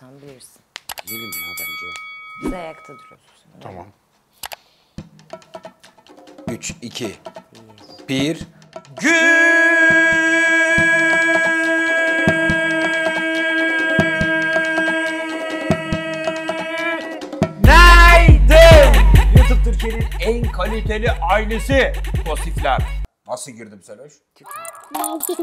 Sen bilirsin. Diyelim ya bence. Biz ayakta duruyoruz. Tamam. 3, 2, 1. Günaydın. YouTube Türkiye'nin en kaliteli ailesi Tosifler. Nasıl girdim Seloş?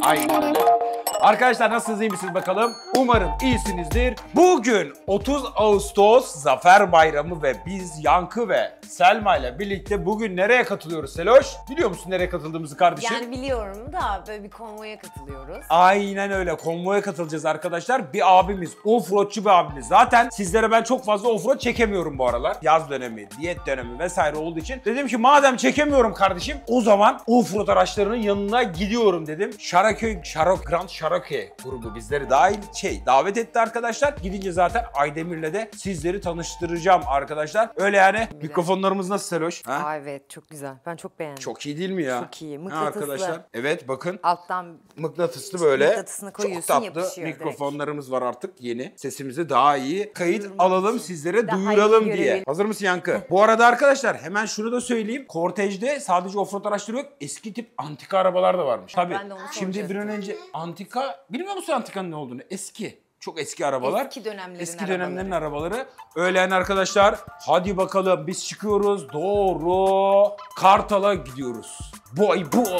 Aynen öyle. Arkadaşlar nasılsınız iyi misiniz bakalım? Umarım iyisinizdir. Bugün 30 Ağustos Zafer Bayramı ve biz Yankı ve Selma ile birlikte bugün nereye katılıyoruz Seloş? Biliyor musun nereye katıldığımızı kardeşim? Yani biliyorum da böyle bir konvoya katılıyoruz. Aynen öyle. Konvoya katılacağız arkadaşlar. Bir abimiz, offroadçu bir abimiz. Zaten sizlere ben çok fazla offroad çekemiyorum bu aralar. Yaz dönemi, diyet dönemi vesaire olduğu için. Dedim ki madem çekemiyorum kardeşim o zaman offroad araçlarının yanına gidiyorum dedim. Şaraköy, Şarok Grand Şaraköy grubu bizleri dahil şey davet etti arkadaşlar. Gidince zaten Aydemir'le de sizleri tanıştıracağım arkadaşlar. Öyle yani mikrofonlarımız nasıl Seloş? Ha? Aa, evet çok güzel. Ben çok beğendim. Çok iyi değil mi ya? Çok iyi, Ha, mıknatıslı. arkadaşlar. Evet bakın Alttan mıknatıslı böyle. Mıknatısını koyuyorsun, Çok tatlı yapışıyor direkt. mikrofonlarımız var artık yeni. Sesimizi daha iyi kayıt Duyurmak alalım için. sizlere Daha duyuralım diye. Hazır mısın Yankı? Bu arada arkadaşlar hemen şunu da söyleyeyim. Kortejde sadece offroad araçları yok. Eski tip antika arabalar da varmış. Tabii. Şimdi bir an önce antika bilmiyor musun antikanın ne olduğunu? Eski. Çok eski arabalar. Eski dönemlerin Eski arabaları. dönemlerin arabaları. Öyle yani arkadaşlar. Hadi bakalım biz çıkıyoruz. Doğru. Kartal'a gidiyoruz. Boy boy.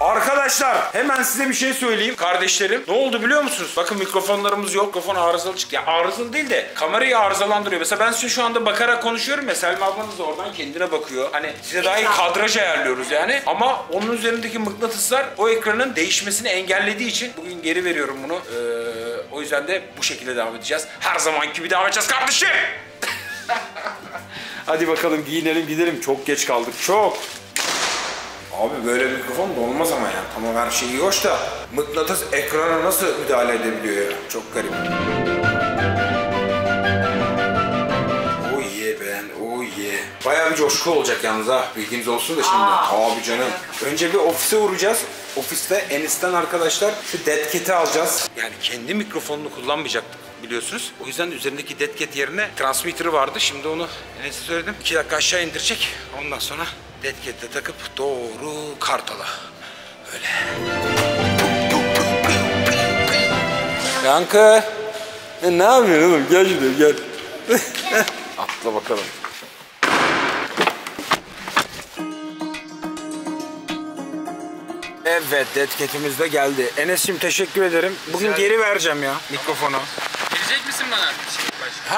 Arkadaşlar hemen size bir şey söyleyeyim kardeşlerim. Ne oldu biliyor musunuz? Bakın mikrofonlarımız yok. Mikrofon arızalı çıktı. Ya arızalı değil de kamerayı arızalandırıyor. Mesela ben size şu anda bakarak konuşuyorum ya. Selma ablanız da oradan kendine bakıyor. Hani size daha iyi kadraj ayarlıyoruz yani. Ama onun üzerindeki mıknatıslar o ekranın değişmesini engellediği için bugün geri veriyorum bunu. Ee, o yüzden de bu şekilde devam edeceğiz. Her zamanki gibi devam edeceğiz kardeşim. Hadi bakalım giyinelim gidelim. Çok geç kaldık. Çok. Abi böyle bir mikrofon da olmaz ama ya. Tamam her şey iyi hoş da mıknatıs ekrana nasıl müdahale edebiliyor ya? Çok garip. Oh yeah ben, oh yeah. Bayağı bir coşku olacak yalnız ha. Bilginiz olsun da şimdi. Abi canım. Önce bir ofise uğrayacağız. Ofiste Enis'ten arkadaşlar şu dead cat'i alacağız. Yani kendi mikrofonunu kullanmayacaktık biliyorsunuz. O yüzden üzerindeki dead cat yerine transmitter'ı vardı. Şimdi onu Enes'e söyledim. 2 dakika aşağı indirecek. Ondan sonra dead cat'le takıp doğru Kartal'a. Öyle. Yankı. E, ne yapıyorsun oğlum? Gel şuraya gel. Atla bakalım. Evet, detketimiz de geldi. Enes'cim teşekkür ederim. Bugün geri vereceğim ya mikrofonu. Gelecek misin bana?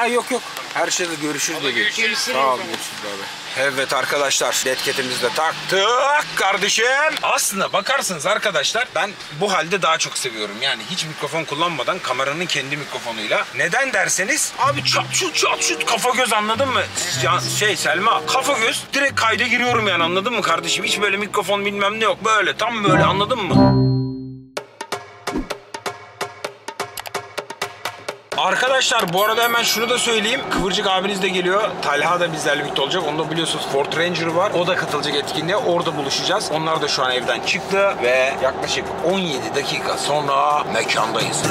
Ha yok yok. Her şeyde görüşürüz dedi. görüşürüz. Sağ ol görüşürüz abi. Evet arkadaşlar detketimizi de taktık kardeşim. Aslında bakarsınız arkadaşlar ben bu halde daha çok seviyorum. Yani hiç mikrofon kullanmadan kameranın kendi mikrofonuyla. Neden derseniz abi çat şut çat şut kafa göz anladın mı? Ya- şey Selma kafa göz direkt kayda giriyorum yani anladın mı kardeşim? Hiç böyle mikrofon bilmem ne yok böyle tam böyle anladın mı? Arkadaşlar bu arada hemen şunu da söyleyeyim. Kıvırcık abiniz de geliyor. Talha da bizlerle birlikte olacak. Onu da biliyorsunuz Ford Ranger var. O da katılacak etkinliğe. Orada buluşacağız. Onlar da şu an evden çıktı ve yaklaşık 17 dakika sonra mekandayız.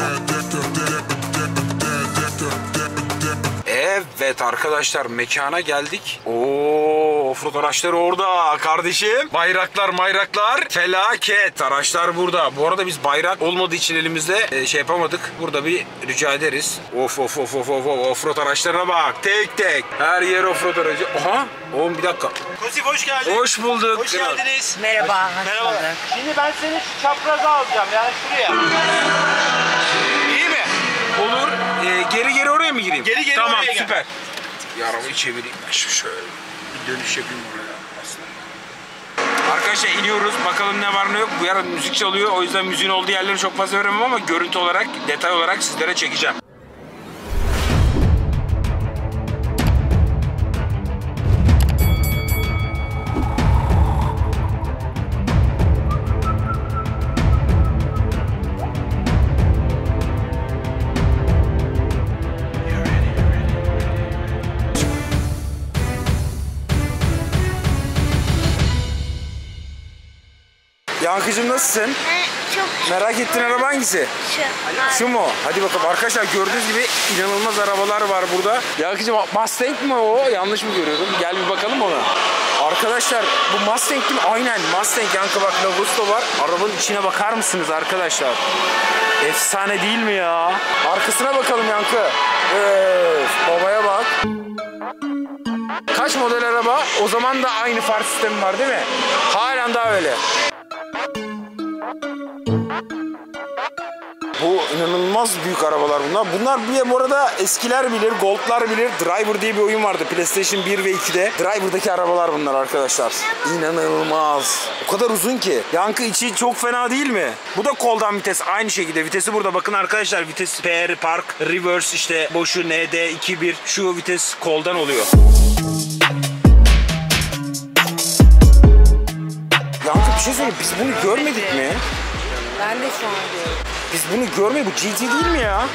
Evet arkadaşlar mekana geldik. Oo offroad araçları orada kardeşim. Bayraklar mayraklar felaket. Araçlar burada. Bu arada biz bayrak olmadığı için elimizde e, şey yapamadık. Burada bir rica ederiz. Of of of of of of offroad araçlarına bak. Tek tek. Her yer offroad aracı. Aha. Oğlum bir dakika. Kozif hoş geldin. Hoş bulduk. Hoş geldiniz. Merhaba, hoş Merhaba. bulduk. Şimdi ben seni şu çapraza alacağım yani şuraya. İyi mi? Olur. Ee, geri geri oraya mı gireyim? Geri geri tamam, oraya gel. süper. Bir arabayı çevireyim ben şimdi şöyle. Dönüş yapayım oraya aslında. Arkadaşlar iniyoruz. Bakalım ne var ne yok. Bu ara müzik çalıyor. O yüzden müziğin olduğu yerleri çok fazla veremem ama görüntü olarak, detay olarak sizlere çekeceğim. Yankıcığım nasılsın? Çok Merak ettiğin araba hangisi? şu. Şu mu? Hadi bakalım arkadaşlar gördüğünüz gibi inanılmaz arabalar var burada. Yankıcığım Mustang mı o? Yanlış mı görüyorum? Gel bir bakalım ona. Arkadaşlar bu Mustang değil mi? Aynen Mustang Yankı bak logosu var. Arabanın içine bakar mısınız arkadaşlar? Efsane değil mi ya? Arkasına bakalım Yankı. Öf, babaya bak. Kaç model araba? O zaman da aynı far sistemi var değil mi? Halen daha öyle. Bu inanılmaz büyük arabalar bunlar. Bunlar bir bu arada eskiler bilir, Gold'lar bilir. Driver diye bir oyun vardı PlayStation 1 ve 2'de. Driver'daki arabalar bunlar arkadaşlar. İnanılmaz. O kadar uzun ki. Yankı içi çok fena değil mi? Bu da koldan vites. Aynı şekilde vitesi burada. Bakın arkadaşlar vites PR, park, reverse işte boşu ND 2.1 şu vites koldan oluyor. Yankı bir şey söyleyeyim. Biz bunu görmedik mi? Ben de şu an diyorum. Biz bunu görmedik. Bu GT değil mi ya?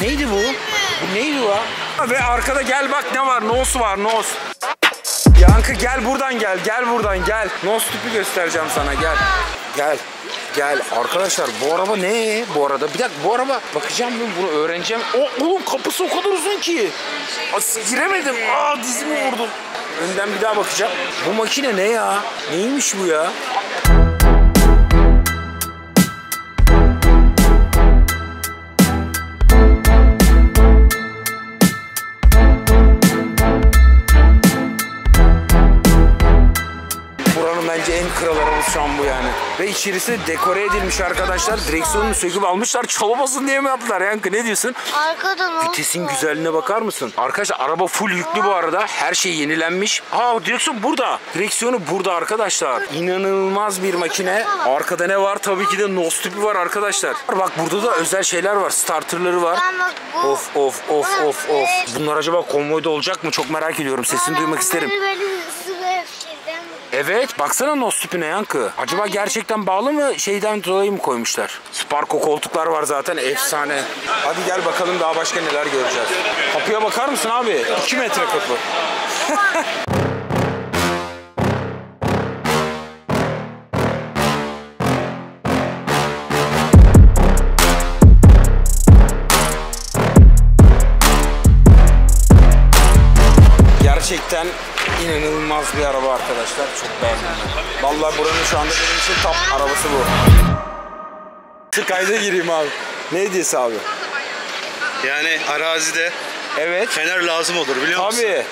Neydi bu? Bu neydi bu? Ve arkada gel bak ne var? Nos var, nos. Yankı gel buradan gel, gel buradan gel. Nos tüpü göstereceğim sana gel. Gel. Gel arkadaşlar bu araba ne bu arada? Bir dakika bu araba bakacağım ben bunu öğreneceğim. O oğlum kapısı o kadar uzun ki. Aa, giremedim. Aa dizimi vurdum. Önden bir daha bakacağım. Bu makine ne ya? Neymiş bu ya? An bu yani. Ve içerisi dekore edilmiş arkadaşlar. Direksiyonunu söküp almışlar. Çalmasın diye mi yaptılar Yankı ne diyorsun? Arkadan olsun. Vitesin güzelliğine bakar mısın? Arkadaşlar araba full yüklü bu arada. Her şey yenilenmiş. Aa direksiyon burada. Direksiyonu burada arkadaşlar. İnanılmaz bir makine. Arkada ne var? Tabii ki de nos tüpü var arkadaşlar. Bak burada da özel şeyler var. Starterları var. Of of of of of. Bunlar acaba konvoyda olacak mı? Çok merak ediyorum. Sesini duymak isterim. Böyle böyle hızlı ve şeyden Evet baksana nos tüpüne yankı. Acaba gerçekten bağlı mı şeyden dolayı mı koymuşlar? Sparko koltuklar var zaten efsane. Hadi gel bakalım daha başka neler göreceğiz. Kapıya bakar mısın abi? 2 metre kapı. Gerçekten inanılmaz bir araba arkadaşlar. Çok beğendim. Vallahi buranın şu anda benim için top arabası bu. Şu kayda gireyim abi. Ne hediyesi abi? Yani arazide Evet. fener lazım olur biliyor musun? Abi.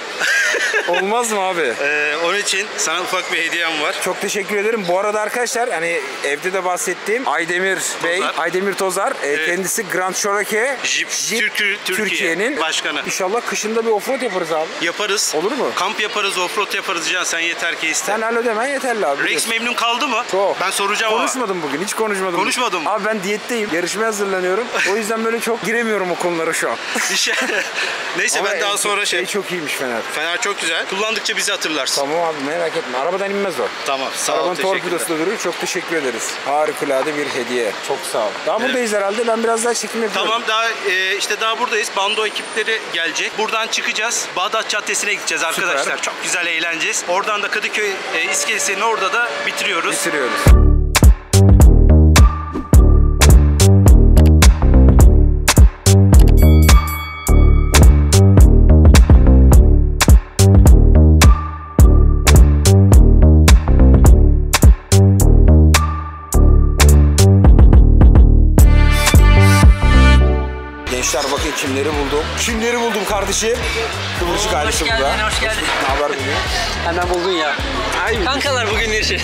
Olmaz mı abi? Ee, onun için sana ufak bir hediyem var. Çok teşekkür ederim. Bu arada arkadaşlar hani evde de bahsettiğim Aydemir Bey, Tozar. Aydemir Tozar. e, Kendisi Grand Cherokee Jeep, Türkiye- Türkiye Türkiye'nin başkanı. İnşallah kışında bir offroad yaparız abi. Yaparız. Olur mu? Kamp yaparız, offroad yaparız Can sen yeter ki iste. Sen alo demen yeterli abi. Rex biliyorsun. memnun kaldı mı? Çok. Ben soracağım ama. Konuşmadım bugün. Hiç konuşmadım. bugün. Mı? Abi ben diyetteyim. Yarışmaya hazırlanıyorum. O yüzden böyle çok giremiyorum o konulara şu an. İşe- Neyse Ama ben daha sonra şey... çok iyiymiş Fener. Fener çok güzel. Kullandıkça bizi hatırlarsın. Tamam abi merak etme. Arabadan inmez o. Tamam. Sağ ol. Arabanın torpidosu da duruyor. Çok teşekkür ederiz. Harikulade bir hediye. Çok sağ ol. Daha buradayız herhalde. Ben biraz daha çekim yapıyorum. Tamam daha e, işte daha buradayız. Bando ekipleri gelecek. Buradan çıkacağız. Bağdat Caddesi'ne gideceğiz arkadaşlar. Çok güzel eğleneceğiz. Oradan da Kadıköy e, iskelesinin orada da bitiriyoruz. Bitiriyoruz. Bakın kimleri buldum. Kimleri buldum kardeşim? Kıvırcık ailesi geldin, burada. hoş geldin. Ne haber bugün? Hemen buldun ya. Ay, Kankalar bugün işi.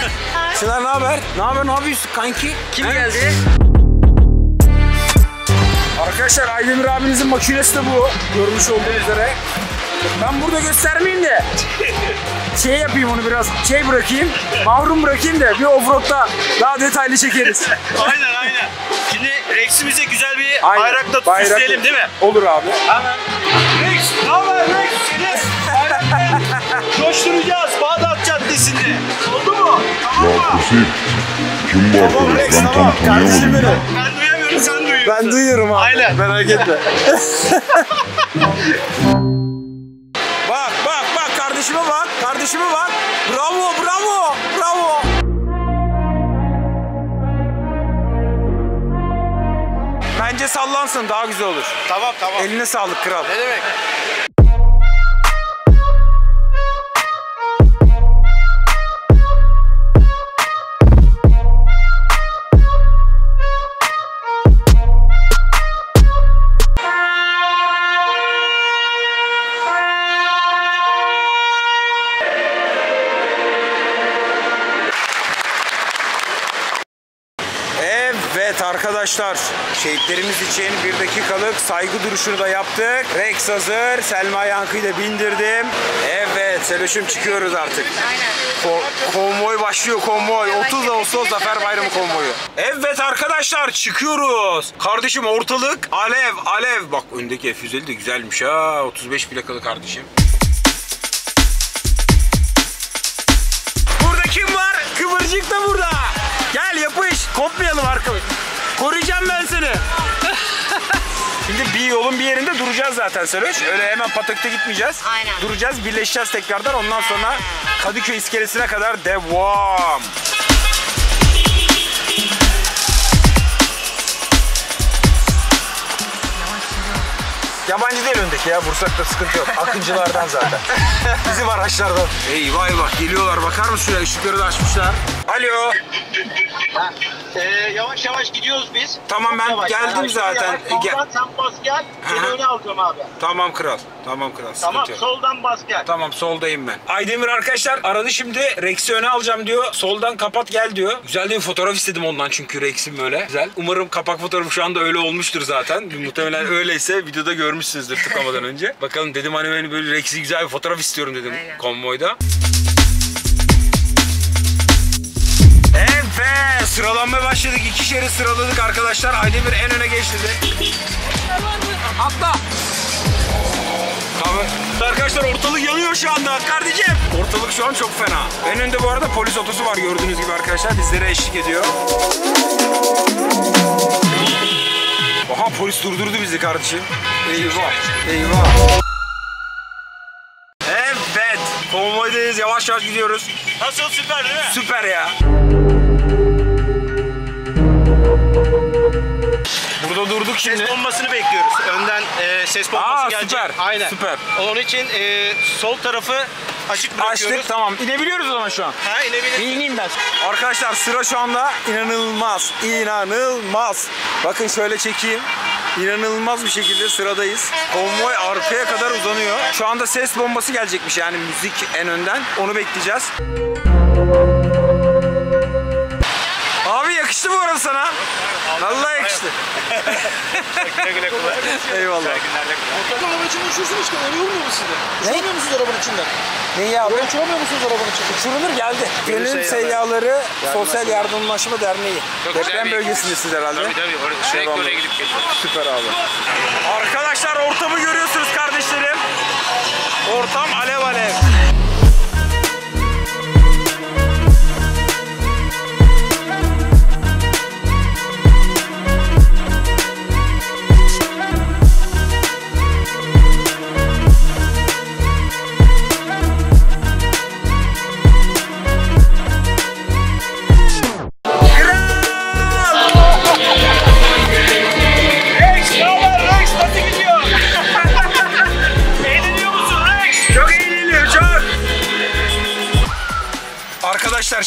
Çınar ne haber? Ne haber? Ne yapıyorsun kanki? Kim He? geldi? Arkadaşlar Aydemir abinizin makinesi de bu. Görmüş olduğunuz üzere. Ben burada göstermeyeyim de şey yapayım onu biraz şey bırakayım, mahrum bırakayım da bir offroad'da daha detaylı çekeriz. aynen aynen. Şimdi Rex'imize güzel bir Aynen. bayrakla Bayrak- süsleyelim değil mi? Olur abi. Hemen. Rex, ne haber Rex? Seni bayrakla coşturacağız Bağdat Caddesi'nde. Oldu mu? Tamam mı? Hüseyin, kim var Tamam böyle? Rex Ben tam tanıyamadım. Ben duyamıyorum, sen duyuyorsun. Ben duyuyorum abi. Aynen. Merak etme. bak bak bak kardeşime bak. Kardeşime bak. Bravo bravo. Bence sallansın daha güzel olur. Tamam tamam. Eline sağlık kral. Ne demek? Arkadaşlar şehitlerimiz için bir dakikalık saygı duruşunu da yaptık. Rex hazır. Selma Yankı'yı da bindirdim. Evet Seloş'um çıkıyoruz artık. Ko- konvoy başlıyor konvoy. 30 Ağustos Zafer Bayramı konvoyu. Evet arkadaşlar çıkıyoruz. Kardeşim ortalık alev alev. Bak öndeki F150 de güzelmiş ha. 35 plakalı kardeşim. Burada kim var? Kıvırcık da burada. Gel yapış. Kopmayalım arkamı. Koruyacağım ben seni. Şimdi bir yolun bir yerinde duracağız zaten Seloş. Öyle hemen patakta gitmeyeceğiz. Aynen. Duracağız, birleşeceğiz tekrardan. Ondan sonra Kadıköy iskelesine kadar devam. Yabancı değil öndeki ya. Bursak'ta sıkıntı yok. Akıncılardan zaten. Bizim araçlardan. Eyvah eyvah geliyorlar. Bakar mısın şuraya? Işıkları da açmışlar. Alo. Ee, yavaş yavaş gidiyoruz biz. Tamam, ben Yavaş, geldim yavaş, zaten. yavaş. Gel. Sen bas gel. Seni öne alacağım abi. Tamam kral. Tamam kral. Sıkıntı Tamam yok. soldan bas gel. Tamam soldayım ben. Aydemir arkadaşlar aradı şimdi Rex'i öne alacağım diyor. Soldan kapat gel diyor. Güzel de bir fotoğraf istedim ondan çünkü Rex'im böyle. Güzel. Umarım kapak fotoğrafı şu anda öyle olmuştur zaten. Muhtemelen öyleyse videoda görmüşsünüzdür tıklamadan önce. Bakalım dedim hani böyle Rex'i güzel bir fotoğraf istiyorum dedim Aynen. konvoyda. Evet sıralanmaya başladık. İki şerit sıraladık arkadaşlar. Aydemir en öne geçti. Atla. Abi, arkadaşlar ortalık yanıyor şu anda kardeşim. Ortalık şu an çok fena. En önde bu arada polis otosu var gördüğünüz gibi arkadaşlar. Bizlere eşlik ediyor. Aha polis durdurdu bizi kardeşim. Eyvah. Eyvah. Evet. Konvoydayız. Yavaş yavaş gidiyoruz. Nasıl süper değil mi? Süper ya. Burada durduk şimdi. Ses bombasını bekliyoruz. Önden e, ses bombası Aa, gelecek. süper, Aynen. süper. Onun için e, sol tarafı açık bırakıyoruz. Açtık tamam. İnebiliyoruz o zaman şu an. Ha inebilir. İneyim ben. Arkadaşlar sıra şu anda inanılmaz. inanılmaz. Bakın şöyle çekeyim. İnanılmaz bir şekilde sıradayız. Konvoy arkaya kadar uzanıyor. Şu anda ses bombası gelecekmiş yani müzik en önden. Onu bekleyeceğiz. Abi yakıştı bu arada sana. Vallahi yakıştı. Güle güle kullan. Eyvallah. Arabanın içinde uçuyorsun işte öyle olmuyor mu size? Uçuramıyor musunuz arabanın içinden? Neyi abi? Böyle uçuramıyor musunuz arabanın içinde? Uçurulur geldi. Gönül Seyyahları Sosyal Yardımlaşma Derneği. Çok Deprem bir- bölgesindesiniz herhalde. Tabii tabii oraya, sürekli oraya gidip geliyoruz. Süper abi. Arkadaşlar ortamı görüyorsunuz kardeşlerim. Ortam alev alev.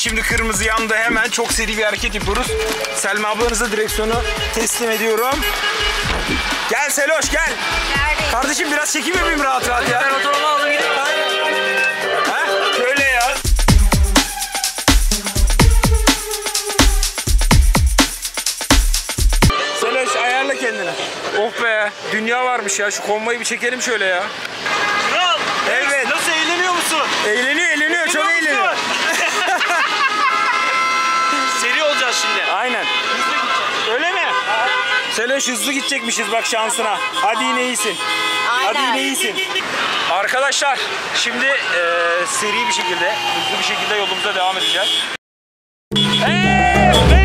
Şimdi kırmızı yandı hemen çok seri bir hareket yapıyoruz. Selma ablanıza direksiyonu teslim ediyorum. Gel Seloş gel. Neredeyim? Kardeşim biraz çekim yapayım rahat rahat ya. Ben otomobil aldım ayarla kendini. Oh be dünya varmış ya şu konvoyu bir çekelim şöyle ya. Kral. Evet. Nasıl Seloş hızlı gidecekmişiz bak şansına. Hadi yine iyisin. Hadi Aynen. yine iyisin. Arkadaşlar şimdi eee, seri bir şekilde, hızlı bir şekilde yolumuza devam edeceğiz. Yo,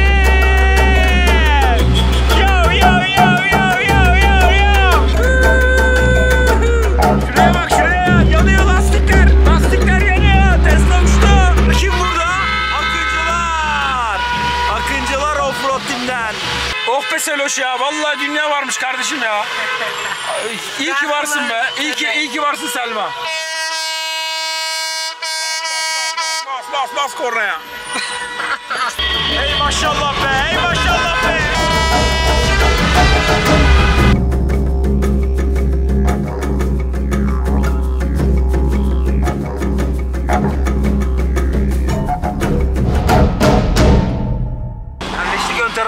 be Seloş ya. Vallahi dünya varmış kardeşim ya. İyi ki varsın be. İyi ki, iyi ki varsın Selma. Bas bas bas kornaya. Ey maşallah be, ey maşallah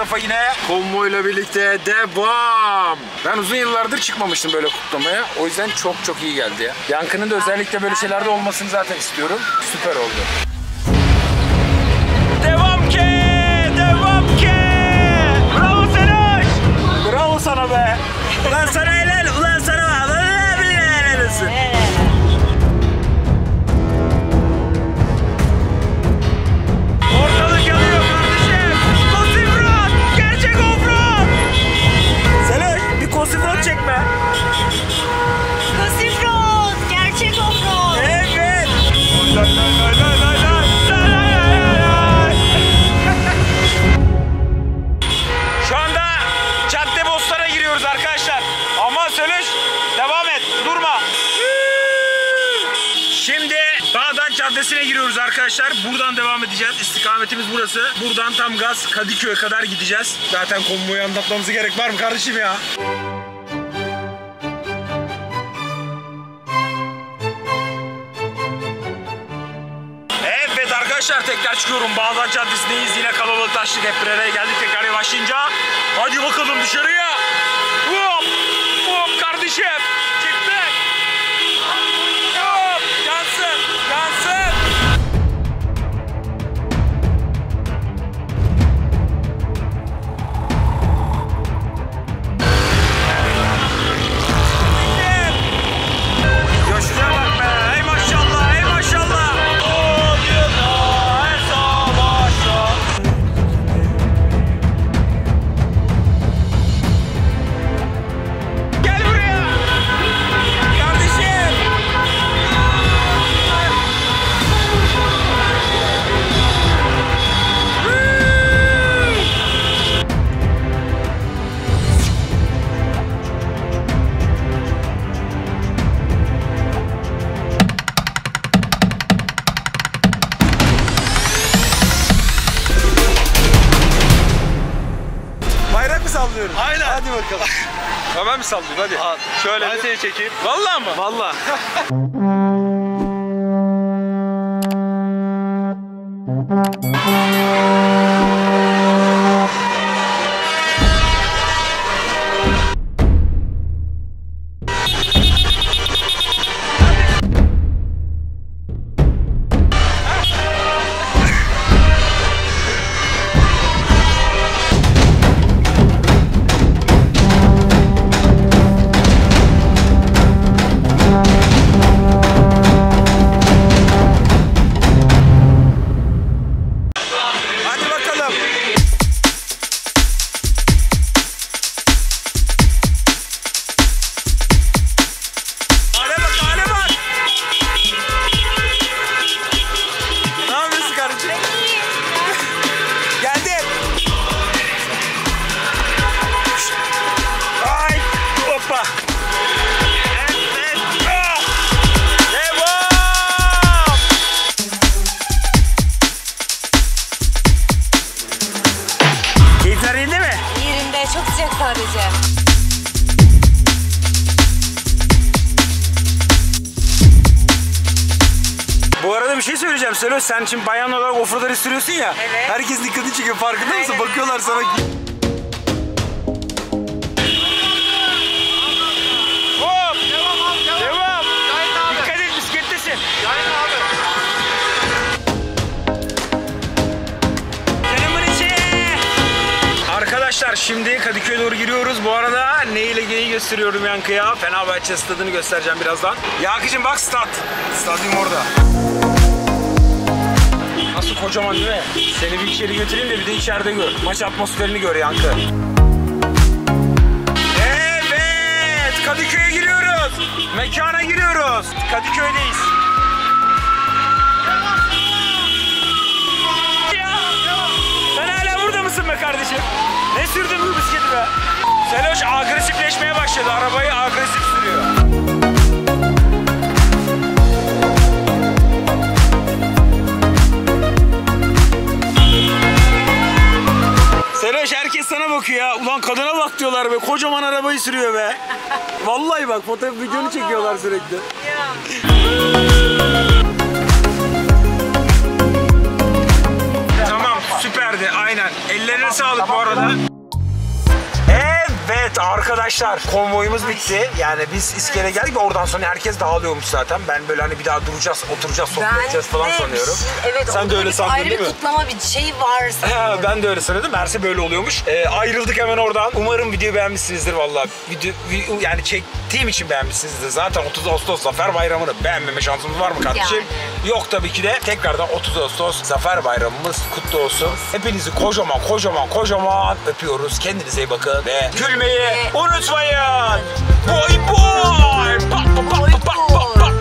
tarafa yine. Konvoyla birlikte devam. Ben uzun yıllardır çıkmamıştım böyle kutlamaya. O yüzden çok çok iyi geldi ya. Yankı'nın da özellikle böyle şeylerde olmasını zaten istiyorum. Süper oldu. Arkadaşlar. Buradan devam edeceğiz. İstikametimiz burası. Buradan tam gaz Kadıköy'e kadar gideceğiz. Zaten konvoyu anlatmamıza gerek var mı kardeşim ya? Evet arkadaşlar tekrar çıkıyorum. Bağdat Caddesi'ndeyiz. Yine kalabalıklaştık. Hep bir araya geldik tekrar yavaşlayınca. Hadi bakalım dışarıya. Hop. Hop kardeşim. Sallıyoruz? Aynen. Hadi bakalım. Hemen mi sallayayım hadi. Şöyle ben seni çekeyim. Vallahi mı? Vallahi. Hadi Bu arada bir şey söyleyeceğim. Söyle sen şimdi bayan olarak offroadları sürüyorsun ya. Evet. Herkes dikkatini çekiyor. Farkında mısın? Bakıyorlar sana. Arkadaşlar şimdi Kadıköy'e doğru giriyoruz. Bu arada ne ile neyi gösteriyorum Yankı'ya? Fenerbahçe stadını göstereceğim birazdan. Yankı'cığım bak stat. Stadyum orada. Nasıl kocaman değil mi? Seni bir içeri götüreyim de bir de içeride gör. Maç atmosferini gör Yankı. Evet! Kadıköy'e giriyoruz. Mekana giriyoruz. Kadıköy'deyiz. Seloş agresifleşmeye başladı. Arabayı agresif sürüyor. Seloş herkes sana bakıyor ya. Ulan kadına bak diyorlar be. Kocaman arabayı sürüyor be. Vallahi bak fotoğraf videonu çekiyorlar sürekli. Tamam süperdi aynen. Ellerine sağlık bu arada. Evet arkadaşlar konvoyumuz bitti. Yani biz iskele geldik ve oradan sonra herkes dağılıyormuş zaten. Ben böyle hani bir daha duracağız, oturacağız, sohbet edeceğiz falan de- sanıyorum. Evet, Sen de orada öyle bir sandın ayrı değil bir mi? kutlama bir şey var. Ha, ben de öyle sanıyordum. Meğerse böyle oluyormuş. Ee, ayrıldık hemen oradan. Umarım videoyu beğenmişsinizdir vallahi. Video, vi- yani çektiğim için beğenmişsinizdir. Zaten 30 Ağustos Zafer Bayramı'nı beğenmeme şansımız var mı kardeşim? Yok tabii ki de. Tekrardan 30 Ağustos Zafer Bayramımız kutlu olsun. Hepinizi kocaman kocaman kocaman öpüyoruz. Kendinize iyi bakın ve gülmeyi unutmayın. Boy boy. Pa, pa.